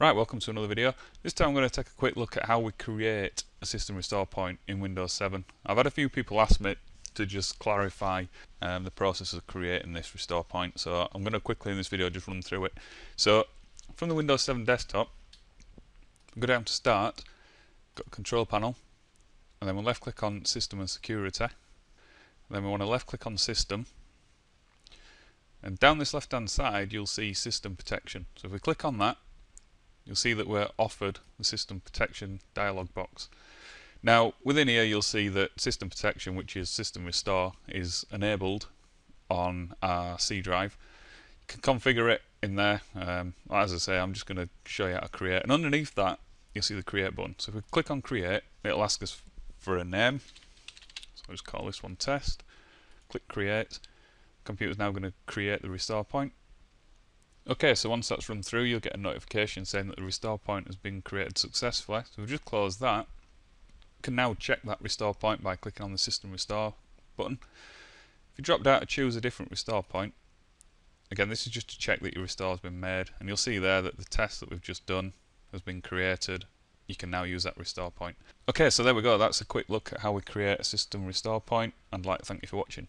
Right, welcome to another video. This time I'm going to take a quick look at how we create a system restore point in Windows 7. I've had a few people ask me to just clarify um, the process of creating this restore point, so I'm going to quickly in this video just run through it. So, from the Windows 7 desktop, go down to Start, got control panel, and then we'll left click on System and Security, and then we want to left click on System, and down this left hand side you'll see System Protection. So if we click on that, you'll see that we're offered the system protection dialog box. Now within here you'll see that system protection which is system restore is enabled on our C drive. You can configure it in there. Um, as I say I'm just going to show you how to create and underneath that you'll see the create button. So if we click on create it'll ask us for a name. So I'll just call this one test. Click create. Computer's now going to create the restore point. Okay, so once that's run through, you'll get a notification saying that the restore point has been created successfully. So we've just closed that. You can now check that restore point by clicking on the System Restore button. If you drop down to choose a different restore point, again, this is just to check that your restore has been made, and you'll see there that the test that we've just done has been created. You can now use that restore point. Okay, so there we go. That's a quick look at how we create a system restore point. point, and I'd like to thank you for watching.